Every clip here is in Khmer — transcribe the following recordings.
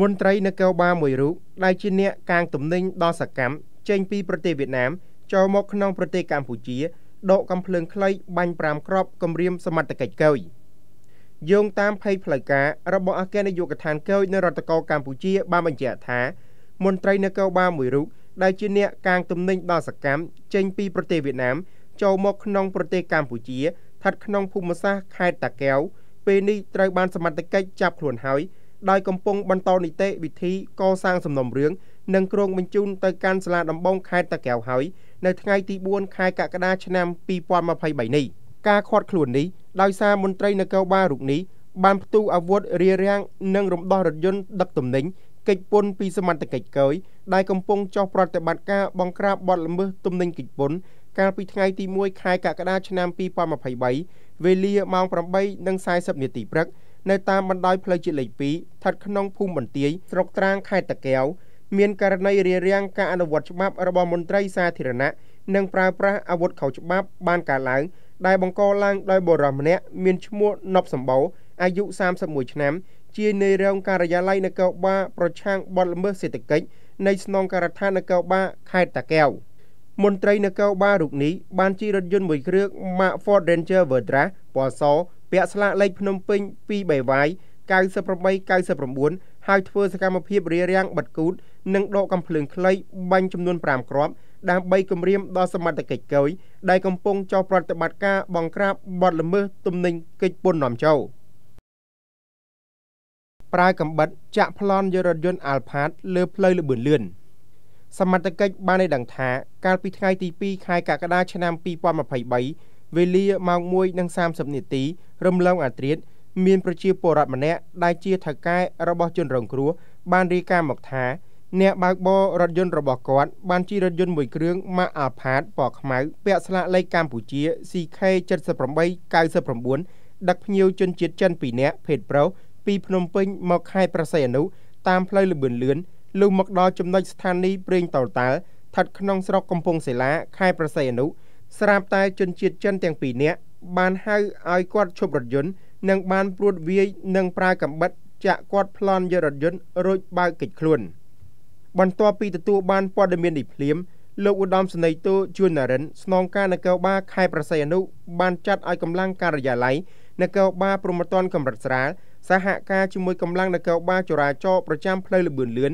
មន្ត្រីនគរបាលមួយរូបដែលជាអ្នកកាងទំនិញដ៏សកម្មចេញពីប្រទេសវៀតណាមចូលមកក្នុងប្រទេសកម្ពុជាដកកំភ្លើងខ្លីបាញ់5គ្រាប់គម្រាមសមត្ថកិច្ចកុយយោងតាមភ័យផ្លូវការរបស់អគ្គនាយកដ្ឋានកុយនៅរដ្ឋកោកម្ពុជាបានបញ្ជាក់ថាមន្ត្រីនគរបាលមួយរូបដែលជាអ្នកកាងទំនិញដ៏សកម្មចេញពីប្រទេសវៀតណាមចូលមកក្នុងប្រទេសកម្ពុជាស្ថិតក្នុងភូមិសាស្ត្រខេត្តតាកែវពេលនេះត្រូវបានសមត្ថកិច្ចចាប់ខ្លួនហើយ ដោយកំពុងបន្តនីតិវិធីកសាងសំណុំរឿងនិងគ្រងបញ្ជូនទៅកាន់សាលាដំបងខេត្តតាកែវហើយនៅថ្ងៃទី4ខែកក្កដាឆ្នាំ2023នេះការខាត់ខ្លួននេះដោយសារមន្ត្រីនគរបាលរូបនេះបានផ្ទុះអាវុធរារាំងនិងរំដោះរថយន្តដឹកទំនិញកិច្ចពន្ធពីសមត្ថកិច្ចកយដែលកំពុងចោះប្រតិបត្តិការបង្ក្រាបបទល្មើសទំនិញកិច្ចពន្ធកាលពីថ្ងៃទី1ខែកក្កដាឆ្នាំ2023វេលាម៉ោង8:40នាទីព្រឹក នៅតាមបណ្ដោយផ្លូវជាតិលេខ2ស្ថិតក្នុងភូមិបន្ទាយស្រុកត្រាងខេត្តតាកែវមានករណីរារាំងការអនុវត្តច្បាប់របស់មន្ត្រីសាធារណៈនិងប្រើប្រាស់អាវុធខុសច្បាប់បានកើតឡើងដែលបង្កឡើងដោយបុរសម្នាក់មានឈ្មោះណប់សម្បូរអាយុ31ឆ្នាំជានាយរងការិយាល័យនគរបាលប្រឆាំងបទល្មើសសេដ្ឋកិច្ចនៃស្នងការដ្ឋាននគរបាលខេត្តតាកែវមន្ត្រីនគរបាលរូបនេះបានជិះរថយន្តមួយគ្រឿង Mark Ford Ranger Vertra ពណ៌ស ពាក់ស្លាកលេខភ្នំពេញ2បេវាយ9899ហើយធ្វើសកម្មភាពរារាំងបិទគូតនិងដកកំភ្លើងខ្លីបាញ់ចំនួន5គ្រាប់ដើម្បីគម្រាមដល់សមត្ថកិច្ចកុយដែលកំពុងចោទប្រតិបត្តិការបង្ក្រាបបទល្មើសទំនិញកិច្ចពន្ធនាំចូលប្រើកំបិតចាក់ប្លន់យករថយន្តអាល់ផាតលើផ្លូវលបឿនលឿនសមត្ថកិច្ចបានឲ្យដឹងថាកាលពីថ្ងៃទី2ខែកក្កដាឆ្នាំ2023 វេលាម៉ោង1:30នាទីរំលងអាត្រៀតមានប្រជាពលរដ្ឋម្នាក់ដែលជាថៅកែរបស់ជនរងគ្រោះបានរាយការណ៍មកថាអ្នកបើកបររថយន្តរបស់គាត់បានជិះរថយន្តមួយគ្រឿង Mark Alphard ពណ៌ខ្មៅពាក់ស្លាកលេខកម្ពុជា CK7899 ដឹកភ្ញៀវជនជាតិចិន2នាក់ភេទប្រុសពីភ្នំពេញមកខេត្តប្រស័យអនុតាមផ្លូវលបឿនលឿនលុះមកដល់ចំណុចស្ថានីយ៍ប្រេងតលតាល់ស្ថិតក្នុងស្រុកកំពង់សិលាខេត្តប្រស័យអនុ ស្រាប់តែជនជាតិចិនទាំងពីរនាក់បានហៅឲ្យគាត់ឈប់រថយន្តនិងបានព្រួតវាយនិងប្រើកាំបិតចាក់គាត់ប្លន់យករថយន្តរួចបើកកិច្ចខ្លួនបន្ទាប់ពីទទួលបានព័ត៌មាននេះភ្លាមលោកឧត្តមសេនីយ៍តូជួនណារិនស្នងការនគរបាលខេត្តប្រស័យអនុបានចាត់ឲ្យកម្លាំងការិយាល័យនគរបាលព្រំប្រទានកម្រិតស្រាលសហការជាមួយកម្លាំងនគរបាលចរាចរណ៍ប្រចាំផ្លូវលបឿនលឿន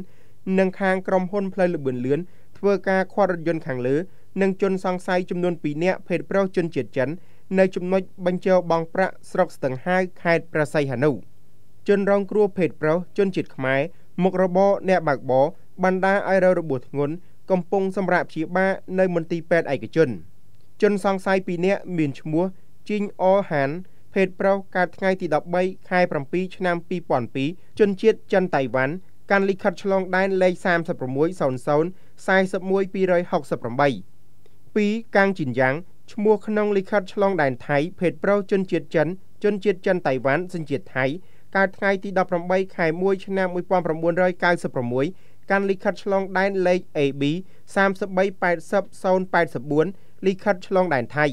និងខាងក្រុមហ៊ុនផ្លូវលបឿនលឿនធ្វើការខាត់រថយន្តខាងលើ និងជនសង្ស័យចំនួន2នាក់ភេទប្រុសជនជាតិចិននៅចំណុចបញ្ជោបងប្រាក់ស្រុកស្ទឹងហាវខេត្តប្រស័យហនុជនរងគ្រោះភេទប្រុសជនជាតិខ្មែរមុខរបរអ្នកបើកបរបណ្ដាឲ្យររបួសធ្ងន់កំពុងសម្រាប់ព្យាបាលនៅមន្ទីរពេទ្យឯកជន ជនសង្ស័យ2នាក់មានឈ្មោះជីងអហានភេទប្រុសកើតថ្ងៃទី13ខែ7ឆ្នាំ2002ជនជាតិចិនតៃវ៉ាន់កាន់លិខិតឆ្លងដែនលេខ3600 41268 2កាំងជីនយ៉ាងឈ្មោះក្នុងលិខិតឆ្លងដែនថៃភេទប្រុសជនជាតិចិនជនជាតិចិនតៃវ៉ាន់សញ្ជាតិថៃកើតថ្ងៃទី18ខែ1ឆ្នាំ1996កាន់លិខិតឆ្លងដែនលេខ AB 3380084លិខិតឆ្លងដែនថៃ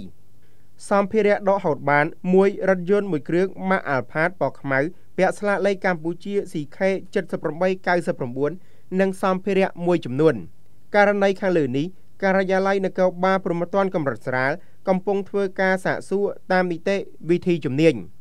សម្ភារៈដកហូតបានមួយរថយន្តមួយគ្រឿង Mark Alphard ពណ៌ខ្មៅពាក់ស្លាកលេខកម្ពុជា CK 7899និងសម្ភារៈមួយចំនួនករណីខាងលើនេះ ការិយាល័យនគរបាលព្រំប្រទានកម្រិតស្រាលកំពុងធ្វើការសាកសួរតាមនីតិវិធីជំនាញ។